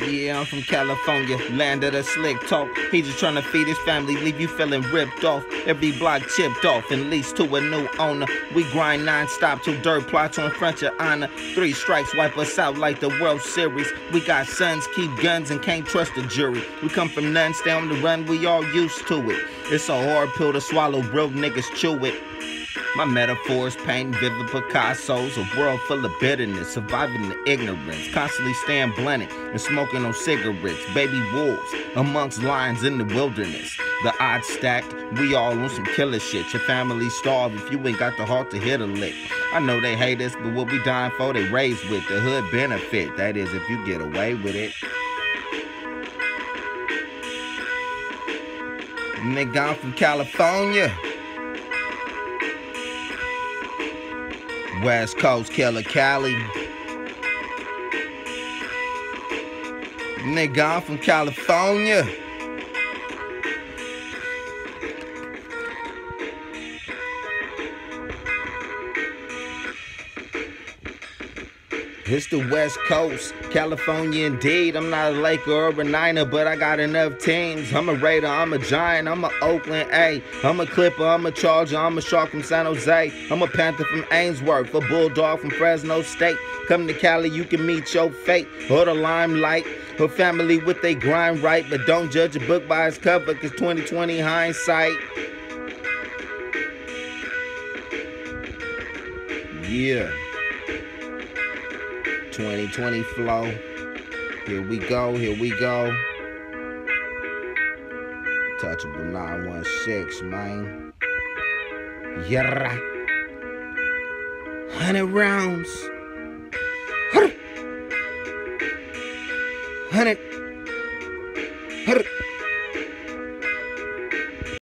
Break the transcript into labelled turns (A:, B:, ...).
A: Yeah, I'm from California, land of the slick talk. He just trying to feed his family, leave you feeling ripped off. Every block chipped off and leased to a new owner. We grind non-stop till dirt plots on front of honor. Three strikes wipe us out like the World Series. We got sons, keep guns, and can't trust the jury. We come from none, stay on the run, we all used to it. It's a hard pill to swallow, real niggas chew it. My metaphors paint vivid Picasso's, a world full of bitterness, surviving the ignorance, constantly staying blunted and smoking on cigarettes, baby wolves amongst lions in the wilderness. The odds stacked, we all on some killer shit. Your family starve if you ain't got the heart to hit a lick. I know they hate us, but what we dying for, they raised with the hood benefit. That is, if you get away with it. Nigga, I'm from California. West Coast Killer Cali. Nigga, I'm from California. It's the West Coast, California indeed. I'm not a Laker or a Niner, but I got enough teams. I'm a Raider, I'm a Giant, I'm a Oakland A. I'm a Clipper, I'm a Charger, I'm a Shark from San Jose. I'm a Panther from Ainsworth, a Bulldog from Fresno State. Come to Cali, you can meet your fate or the limelight. Her family with they grind right, but don't judge a book by its cover, cause 2020 hindsight. Yeah. 2020 flow. Here we go, here we go. Touchable 916, man. Yeah. 100 rounds. 100. 100.